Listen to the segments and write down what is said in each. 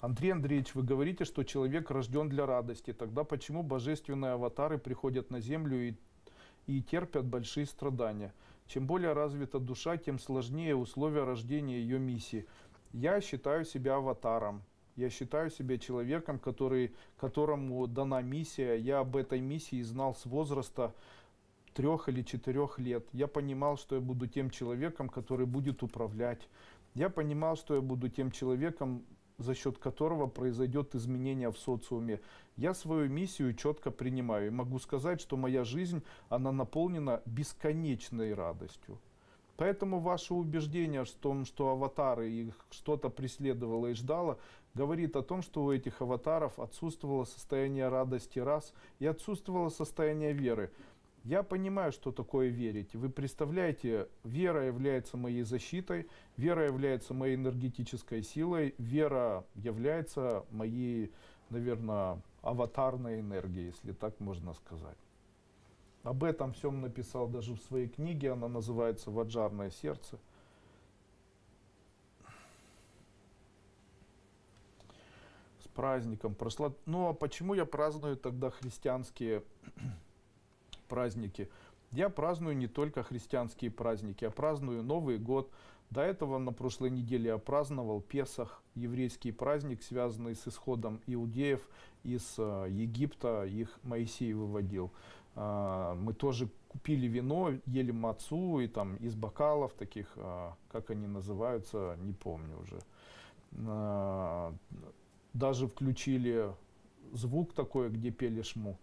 Андрей Андреевич, вы говорите, что человек рожден для радости. Тогда почему божественные аватары приходят на Землю и, и терпят большие страдания? Чем более развита душа, тем сложнее условия рождения ее миссии. Я считаю себя аватаром. Я считаю себя человеком, который, которому дана миссия. Я об этой миссии знал с возраста трех или четырех лет. Я понимал, что я буду тем человеком, который будет управлять. Я понимал, что я буду тем человеком, за счет которого произойдет изменение в социуме. Я свою миссию четко принимаю и могу сказать, что моя жизнь, она наполнена бесконечной радостью. Поэтому ваше убеждение в том, что аватары их что-то преследовало и ждало, говорит о том, что у этих аватаров отсутствовало состояние радости раз и отсутствовало состояние веры. Я понимаю, что такое верить. Вы представляете, вера является моей защитой, вера является моей энергетической силой, вера является моей, наверное, аватарной энергией, если так можно сказать. Об этом всем написал даже в своей книге, она называется «Ваджарное сердце». С праздником прошла. Ну а почему я праздную тогда христианские праздники. Я праздную не только христианские праздники, я праздную Новый год. До этого на прошлой неделе я праздновал Песах, еврейский праздник, связанный с исходом иудеев из э, Египта, их Моисей выводил. А, мы тоже купили вино, ели мацу и там из бокалов таких, а, как они называются, не помню уже. Даже включили звук такой, где пели шму.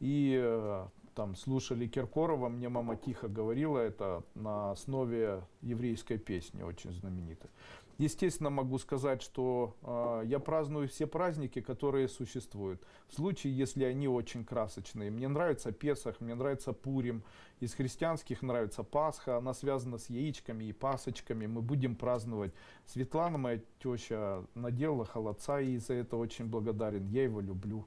И э, там слушали Киркорова, мне мама тихо говорила, это на основе еврейской песни, очень знаменитой. Естественно, могу сказать, что э, я праздную все праздники, которые существуют. В случае, если они очень красочные. Мне нравится Песах, мне нравится Пурим. Из христианских нравится Пасха, она связана с яичками и пасочками. Мы будем праздновать. Светлана, моя теща, наделала холодца, и за это очень благодарен. Я его люблю.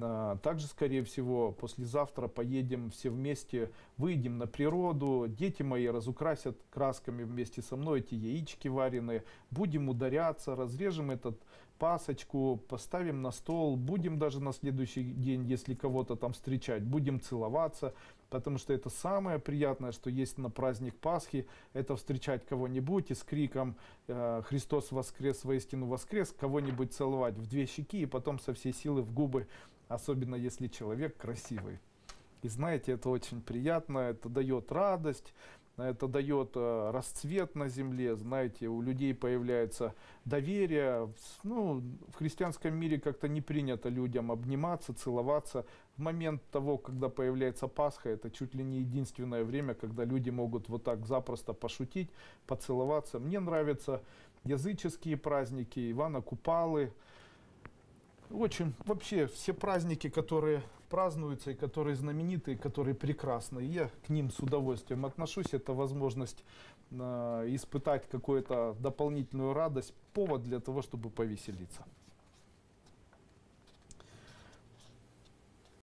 А, также, скорее всего, послезавтра поедем все вместе, выйдем на природу, дети мои разукрасят красками вместе со мной эти яички вареные, будем ударяться, разрежем этот пасочку, поставим на стол, будем даже на следующий день, если кого-то там встречать, будем целоваться, потому что это самое приятное, что есть на праздник Пасхи, это встречать кого-нибудь и с криком э, «Христос воскрес, воистину воскрес!» кого-нибудь целовать в две щеки и потом со всей силы в губы, особенно если человек красивый. И знаете, это очень приятно, это дает радость, это дает э, расцвет на земле, знаете, у людей появляется доверие. Ну, в христианском мире как-то не принято людям обниматься, целоваться. В момент того, когда появляется Пасха, это чуть ли не единственное время, когда люди могут вот так запросто пошутить, поцеловаться. Мне нравятся языческие праздники, Ивана Купалы, очень вообще все праздники, которые празднуются и которые знаменитые, которые прекрасны, я к ним с удовольствием отношусь. Это возможность э, испытать какую-то дополнительную радость, повод для того, чтобы повеселиться.